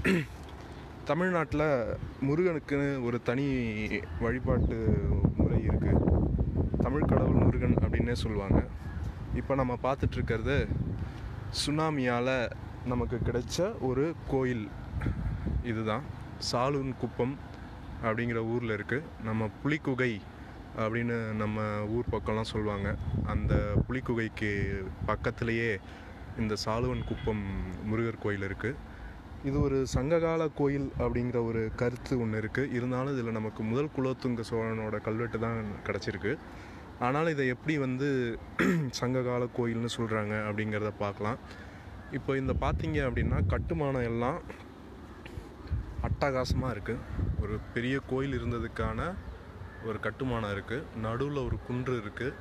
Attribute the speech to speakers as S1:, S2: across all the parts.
S1: தமிழ்நாட்டில் முருகனுக்குன்னு ஒரு தனி வழிபாட்டு முறை இருக்குது தமிழ் கடவுள் முருகன் அப்படின்னே சொல்லுவாங்க. இப்போ நம்ம பார்த்துட்ருக்கிறது சுனாமியால் நமக்கு கிடைச்ச ஒரு கோயில். இதுதான். சாலூன் குப்பம் அப்படிங்கிற ஊரில் இருக்குது நம்ம புலிக்குகை அப்படின்னு நம்ம ஊர் பக்கம்லாம் சொல்லுவாங்க. அந்த புலிக்குகைக்கு பக்கத்துலேயே இந்த சாலுவன் குப்பம் முருகர் கோயில் இருக்குது இது ஒரு சங்ககால கோயில் அப்படிங்கிற ஒரு கருத்து ஒன்று இருக்குது இருந்தாலும் இதில் நமக்கு முதல் குலோத்துங்க சோழனோட கல்வெட்டு தான் கிடச்சிருக்கு. ஆனாலும் இதை எப்படி வந்து சங்ககால கோயில்னு சொல்கிறாங்க அப்படிங்கிறத பார்க்கலாம். இப்போ இந்த பார்த்தீங்க அப்படின்னா கட்டுமானம் எல்லாம் அட்டகாசமாக இருக்குது ஒரு பெரிய கோயில் இருந்ததுக்கான ஒரு கட்டுமானம் இருக்குது நடுவில் ஒரு குன்று இருக்குது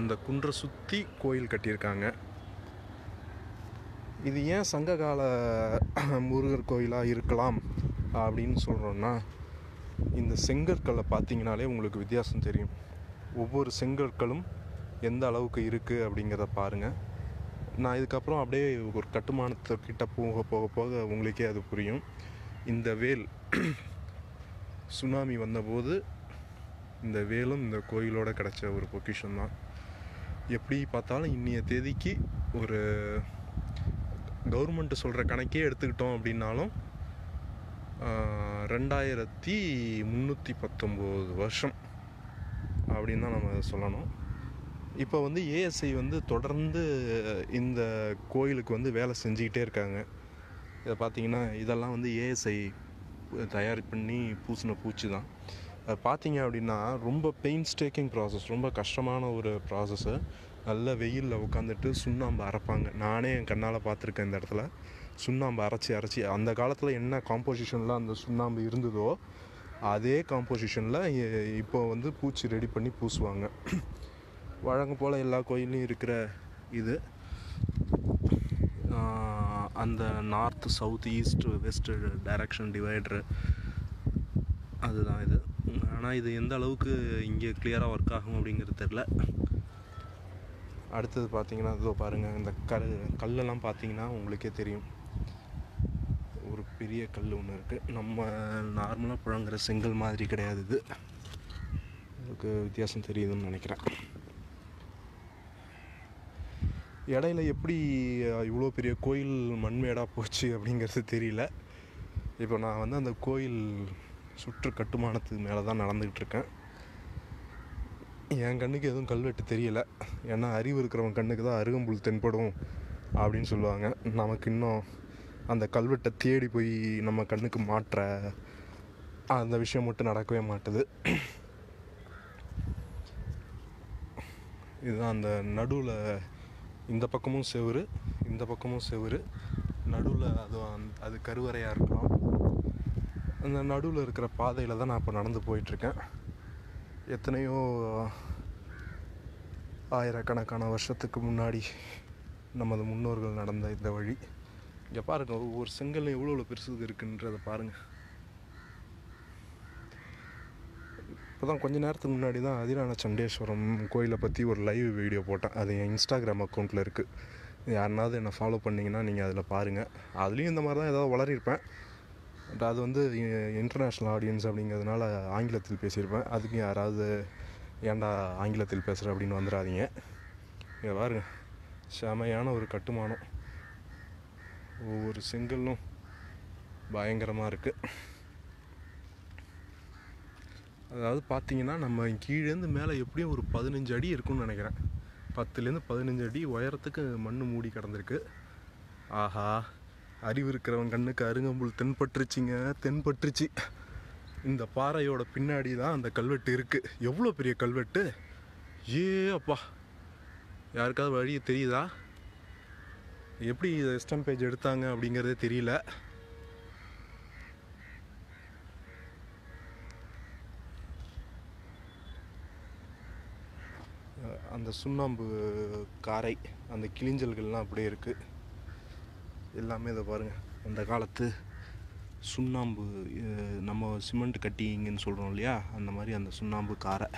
S1: அந்த குன்றை சுற்றி கோயில் கட்டியிருக்காங்க. இது ஏன் சங்ககால முருகர் கோயிலாக இருக்கலாம் அப்படின்னு சொல்கிறோன்னா இந்த செங்கற்களை பார்த்தீங்கனாலே உங்களுக்கு வித்தியாசம் தெரியும். ஒவ்வொரு செங்கற்களும் எந்த அளவுக்கு இருக்குது அப்படிங்கிறத பாருங்கள் நான் இதுக்கப்புறம் அப்படியே ஒரு கட்டுமானத்துக்கிட்ட போக போக போக உங்களுக்கே அது புரியும். இந்த வேல் சுனாமி வந்தபோது இந்த வேலும் இந்த கோயிலோட கிடச்ச ஒரு பொக்கிஷன் தான் எப்படி பார்த்தாலும் இன்னைய தேதிக்கு ஒரு கவர்மெண்ட் சொல்கிற கணக்கே எடுத்துக்கிட்டோம் அப்படின்னாலும் ரெண்டாயிரத்தி முந்நூற்றி பத்தொம்போது வருஷம் அப்படின்னு தான் நம்ம சொல்லணும். இப்போ வந்து ஏஎஸ்ஐ வந்து தொடர்ந்து இந்த கோயிலுக்கு வந்து வேலை செஞ்சுக்கிட்டே இருக்காங்க. இதை பார்த்தீங்கன்னா இதெல்லாம் வந்து ஏஎஸ்ஐ தயார் பண்ணி பூசின பூச்சி தான். அது பார்த்தீங்க அப்படின்னா ரொம்ப பெயின் ஸ்டேக்கிங் ப்ராசஸ் ரொம்ப கஷ்டமான ஒரு ப்ராசஸ்ஸு நல்ல வெயிலில் உட்காந்துட்டு சுண்ணாம்பு அரைப்பாங்க. நானே என் கண்ணால் பார்த்துருக்கேன் இந்த இடத்துல. சுண்ணாம்பு அரைச்சி அரைச்சி. அந்த காலத்தில் என்ன காம்போசிஷனில் அந்த சுண்ணாம்பு இருந்ததோ அதே காம்போசிஷனில் இப்போ வந்து பூச்சி ரெடி பண்ணி பூசுவாங்க. வழங்க போல் எல்லா கோயிலையும் இருக்கிற இது. அந்த north south east west direction divider அதுதான் இது. ஆனால் இது எந்த அளவுக்கு இங்கே கிளியராக ஒர்க் ஆகும் அப்படிங்கிறது தெரில அடுத்தது பார்த்தீங்கன்னா இதோ பாருங்கள் இந்த கல் கல்லெல்லாம் பார்த்தீங்கன்னா உங்களுக்கே தெரியும். ஒரு பெரிய கல் ஒன்று இருக்குது நம்ம நார்மலாக புழங்குற செங்கல் மாதிரி கிடையாது இது. உங்களுக்கு வித்தியாசம் தெரியுதுன்னு நினைக்கிறேன். இடையில எப்படி இவ்வளோ பெரிய கோயில் மண்மேடாக போச்சு அப்படிங்கிறது தெரியல. இப்போ நான் வந்து அந்த கோயில் சுற்று கட்டுமானத்துக்கு மேலே தான் நடந்துக்கிட்டு இருக்கேன். என் கண்ணுக்கு எதுவும் கல்வெட்டு தெரியல. ஏன்னா அறிவு இருக்கிறவன் கண்ணுக்கு தான் அருகம்புல் தென்படும் அப்படின்னு சொல்லுவாங்க. நமக்கு இன்னும் அந்த கல்வெட்டை தேடி போய் நம்ம கண்ணுக்கு மாற்ற அந்த விஷயம் மட்டும் நடக்கவே மாட்டுது. இதுதான் அந்த நடுவில் இந்த பக்கமும் செவரு இந்த பக்கமும் செவுரு நடுவில் அது அது கருவறையாக இருக்கலாம் அந்த நடுவில் இருக்கிற பாதையில் தான் நான் இப்போ நடந்து போயிட்டுருக்கேன் எத்தனையோ ஆயிரக்கணக்கான வருஷத்துக்கு முன்னாடி நமது முன்னோர்கள் நடந்த இந்த வழி. இங்கே பாருங்கள் ஒவ்வொரு செங்கல் எவ்வளோ எவ்வளோ பெருசு இருக்குன்றதை பாருங்கள் இப்போ தான் கொஞ்ச நேரத்துக்கு முன்னாடி தான் அதிரான சண்டேஸ்வரம் கோயிலை பற்றி ஒரு லைவ் வீடியோ போட்டேன். அது என் இன்ஸ்டாகிராம் அக்கௌண்ட்டில் இருக்குது யாருனாவது என்னை ஃபாலோ பண்ணிங்கன்னா நீங்கள் அதில் பாருங்கள் அதுலேயும் இந்த மாதிரி தான் ஏதாவது வளரிருப்பேன் பட் அது வந்து இன்டர்நேஷ்னல் ஆடியன்ஸ் அப்படிங்கிறதுனால ஆங்கிலத்தில் பேசியிருப்பேன். அதுக்கு யாராவது ஏன்டா ஆங்கிலத்தில் பேசுகிற அப்படின்னு வந்துடாதீங்க இங்கே பாருங்க. செமையான ஒரு கட்டுமானம். ஒவ்வொரு செங்கல்லும் பயங்கரமாக இருக்குது அதாவது பார்த்தீங்கன்னா நம்ம கீழேருந்து மேலே எப்படியும் ஒரு பதினஞ்சு அடி இருக்கும்னு நினைக்கிறேன். பத்துலேருந்து பதினஞ்சு அடி உயரத்துக்கு மண் மூடி கிடந்திருக்கு. ஆஹா. அறிவு இருக்கிறவன் கண்ணுக்கு அருங்கம்புல் தென்பட்டுருச்சிங்க தென்பட்டுருச்சு இந்த பாறையோட பின்னாடி தான் அந்த கல்வெட்டு இருக்குது எவ்வளோ பெரிய கல்வெட்டு? ஏ அப்பா. யாருக்காவது வழி தெரியுதா? எப்படி இதை எஸ்டம் பேஜ் எடுத்தாங்க அப்படிங்கிறதே தெரியல. அந்த சுண்ணாம்பு காரை அந்த கிளிஞ்சல்கள்லாம் அப்படியே இருக்குது எல்லாமே இதை பாருங்கள் அந்த காலத்து சுண்ணாம்பு நம்ம சிமெண்ட் கட்டிங்கன்னு சொல்கிறோம் இல்லையா? அந்த மாதிரி அந்த சுண்ணாம்பு காரை.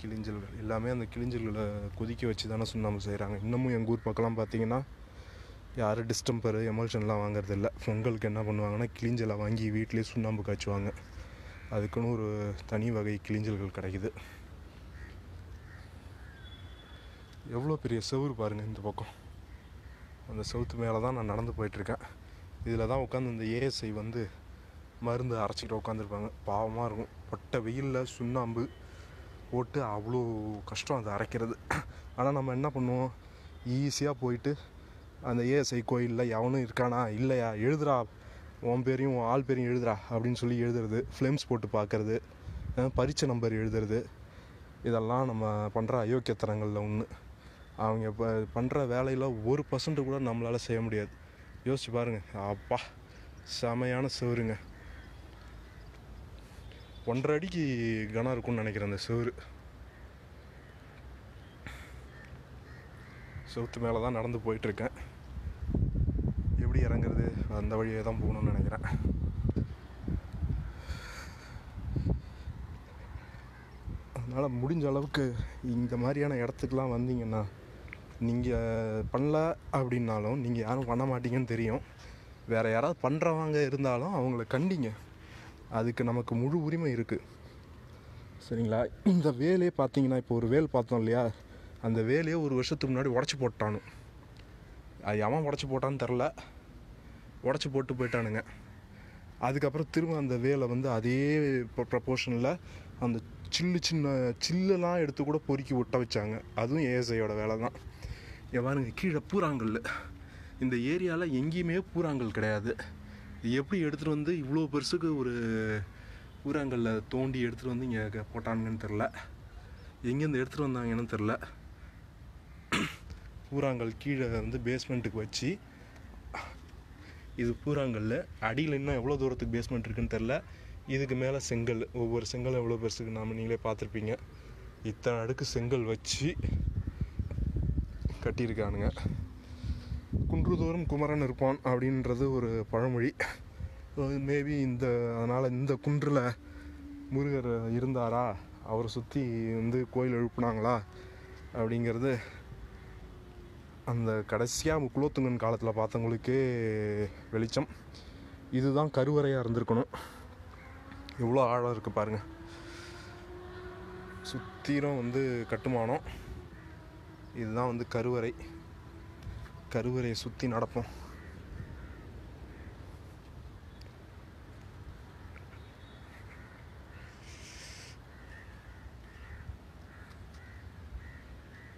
S1: கிளிஞ்சல்கள் எல்லாமே அந்த கிளிஞ்சல்களை கொதிக்க வச்சு தானே சுண்ணாம்பு செய்கிறாங்க இன்னமும் எங்கள் ஊர் பக்கம்லாம் பார்த்தீங்கன்னா யாரும் டிஸ்டம்பரு எமல்ஷன்லாம் வாங்குறது இல்லை பொங்கலுக்கு என்ன பண்ணுவாங்கன்னா கிளிஞ்சலை வாங்கி வீட்டிலேயே சுண்ணாம்பு காய்ச்சுவாங்க. அதுக்குன்னு ஒரு தனி வகை கிளிஞ்சல்கள் கிடைக்குது. எவ்வளோ பெரிய செவுறு பாருங்கள் இந்த பக்கம். அந்த செவுத்து மேலே தான் நான் நடந்து போயிட்டுருக்கேன். இதில் தான் உட்காந்து இந்த ஏஎஸ்ஐ வந்து மருந்து அரைச்சிக்கிட்டு உட்காந்துருப்பாங்க. பாவமாக இருக்கும். பொட்டை வெயிலில் சுண்ணாம்பு போட்டு அவ்வளோ கஷ்டம் அதை அரைக்கிறது. ஆனால் நம்ம என்ன பண்ணுவோம்? ஈஸியாக போயிட்டு அந்த ஏஎஸ்ஐ கோயிலில் எவனும் இருக்கானா? இல்லையா? எழுதுறா. உன் பேரையும் உன் ஆள் பேரையும் எழுதுறா அப்படின்னு சொல்லி எழுதுறது. ஃப்ளேம்ஸ் போட்டு பார்க்குறது. அஹ் பரீட்சை நம்பர் எழுதுறது. இதெல்லாம் நம்ம பண்ணுற அயோக்கியத்தனங்களில் ஒன்று. அவங்க இப்போ பண்ணுற வேலையில் ஒரு பர்சன்ட் கூட நம்மளால் செய்ய முடியாது. யோசிச்சு பாருங்கள் அப்பா செமையான சோறுங்க. ஒன்றரை அடிக்கு கனம் இருக்கும்னு நினைக்கிறேன் அந்த சோறு. செவுத்து மேலே தான் நடந்து போயிட்டுருக்கேன். எப்படி இறங்குறது? அந்த வழியே தான் போகணும்னு நினைக்கிறேன். அதனால் முடிஞ்ச அளவுக்கு இந்த மாதிரியான இடத்துக்குலாம் வந்தீங்கன்னா நீங்கள் பண்ணல அப்படின்னாலும் நீங்கள் யாரும் பண்ண மாட்டீங்கன்னு தெரியும். வேறு யாராவது பண்ணுறவங்க இருந்தாலும் அவங்கள கண்டிங்க. அதுக்கு நமக்கு முழு உரிமை இருக்குது சரிங்களா? இந்த வேலையே பார்த்தீங்கன்னா இப்போ ஒரு வேல் பார்த்தோம் இல்லையா? அந்த வேலையே ஒரு வருஷத்துக்கு முன்னாடி உடச்சி போட்டானு. அது எவன் உடச்சி போட்டான்னு தெரில. உடச்சி போட்டு போயிட்டானுங்க. அதுக்கப்புறம் திரும்ப அந்த வேலை வந்து அதே ப்ரப்போர்ஷனில் அந்த சில்லு சின்ன சில்லெல்லாம் எடுத்து கூட பொறுக்கி ஒட்ட வச்சாங்க. அதுவும் ஏஎஸ்ஐயோட வேலை தான் இங்க பாருங்க கீழே பூராங்கல். இந்த ஏரியாவில் எங்கேயுமே பூராங்கல் கிடையாது. இது எப்படி எடுத்துகிட்டு வந்து இவ்வளோ பெருசுக்கு ஒரு பூராங்கல்ல தோண்டி எடுத்துகிட்டு வந்து இங்கே போட்டானுங்கன்னு தெரில எங்கேருந்து எடுத்துகிட்டு வந்தாங்கன்னு தெரில பூராங்கல் கீழே வந்து பேஸ்மெண்ட்டுக்கு வச்சு இது பூராங்கல்ல. அடியில் இன்னும் எவ்வளோ தூரத்துக்கு பேஸ்மெண்ட் இருக்குன்னு தெரில இதுக்கு மேலே செங்கல். ஒவ்வொரு செங்கல் எவ்வளோ பெருசுக்கு நாம நீங்களே பார்த்துருப்பீங்க. இத்தனை அடுக்கு செங்கல் வச்சு கட்டியிருக்கானுங்க. குன்றுதோறும் குமரன் இருப்பான் அப்படின்றது ஒரு பழமொழி. மேபி இந்த அதனால் இந்த குன்றில் முருகர் இருந்தாரா? அவரை சுற்றி வந்து கோயில் எழுப்புனாங்களா? அப்படிங்கிறது அந்த கடைசியாக குலோத்துங்கன் காலத்தில் பார்த்தவங்களுக்கே வெளிச்சம். இதுதான் கருவறையாக இருந்திருக்கணும். எவ்வளோ ஆழம் இருக்குது பாருங்கள் சுத்தீரம் வந்து கட்டுமானம். இதுதான் வந்து கருவறை. கருவறையை சுற்றி நடப்போம்.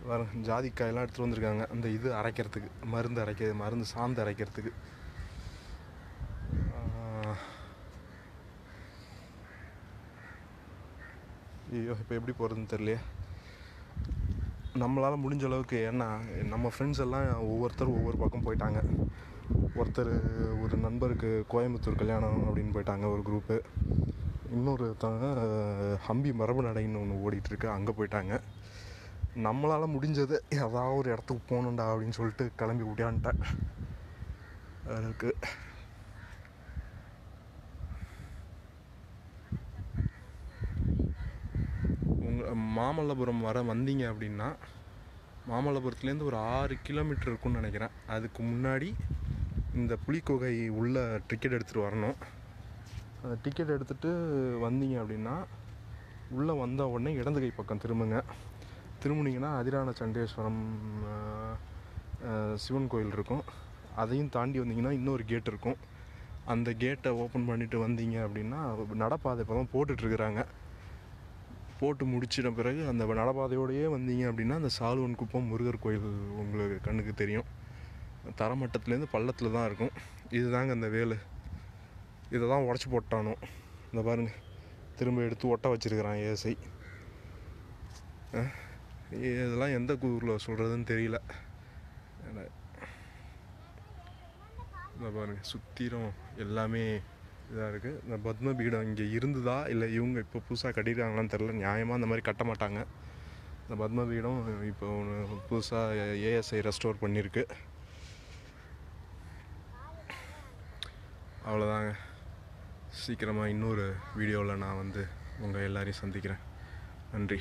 S1: வர ஜாதிக்காயெல்லாம் எடுத்துகிட்டு வந்திருக்காங்க. அந்த இது அரைக்கிறதுக்கு மருந்து அரைக்க மருந்து சாந்து அரைக்கிறதுக்கு. ஐயோ இப்போ எப்படி போகிறதுன்னு தெரியலையே. நம்மளால் முடிஞ்ச அளவுக்கு ஏன்னா நம்ம ஃப்ரெண்ட்ஸ் எல்லாம் ஒவ்வொருத்தரும் ஒவ்வொரு பக்கம் போயிட்டாங்க. ஒருத்தர் ஒரு நண்பருக்கு கோயம்புத்தூர் கல்யாணம் அப்படின்னு போயிட்டாங்க ஒரு குரூப்பு இன்னொருத்தவங்க ஹம்பி மரபு நடைன்னு ஒன்று ஓடிட்டுருக்கு அங்கே போயிட்டாங்க. நம்மளால் முடிஞ்சது ஏதாவது ஒரு இடத்துக்கு போகணுண்டா அப்படின்னு சொல்லிட்டு கிளம்பி விட்டியான்ட்டேன் அதுக்கு உங்கள் மாமல்லபுரம் வர வந்தீங்க அப்படின்னா மாமல்லபுரத்துலேருந்து ஒரு ஆறு கிலோமீட்டர் இருக்கும்னு நினைக்கிறேன். அதுக்கு முன்னாடி இந்த புலிக்கொகை உள்ள டிக்கெட் எடுத்துகிட்டு வரணும். அந்த டிக்கெட் எடுத்துகிட்டு வந்தீங்க அப்படின்னா உள்ளே வந்த உடனே இடது கை பக்கம் திரும்புங்க. திரும்பினீங்கன்னா அதிரான சண்டேஸ்வரம் சிவன் கோயில் இருக்கும். அதையும் தாண்டி வந்தீங்கன்னா இன்னொரு கேட் இருக்கும். அந்த கேட்டை ஓப்பன் பண்ணிவிட்டு வந்தீங்க அப்படின்னா நடப்பாதை இப்போ தான் போட்டுட்ருக்குறாங்க போட்டு முடிச்சிட்ட பிறகு அந்த நடைபாதையோடையே வந்தீங்க அப்படின்னா அந்த சாலுவன் குப்பம் முருகர் கோயில் உங்களுக்கு கண்ணுக்கு தெரியும். தரமட்டத்துலேருந்து பள்ளத்தில் தான் இருக்கும். இதுதாங்க அந்த வேலு. இதை தான் உடச்சி போட்டானோ. இந்த பாருங்க. திரும்ப எடுத்து ஒட்ட வச்சிருக்கிறான் ஏசை. இதெல்லாம் எந்த கூரில் சொல்கிறதுன்னு தெரியல. இந்த பாருங்க சுத்திரம் எல்லாமே இதாக இருக்குது இந்த பத்ம பீடம் இங்கே இருந்ததா? இல்லை இவங்க இப்போ புதுசாக கட்டியிருக்காங்களான்னு தெரில நியாயமாக அந்த மாதிரி கட்ட மாட்டாங்க. இந்த பத்ம பீடம் இப்போ ஒன்று புதுசாக ஏஎஸ்ஐ ரெஸ்டோர் பண்ணியிருக்கு அவ்வளோதாங்க சீக்கிரமாக இன்னொரு வீடியோவில் நான் வந்து உங்கள் எல்லாரையும் சந்திக்கிறேன். நன்றி.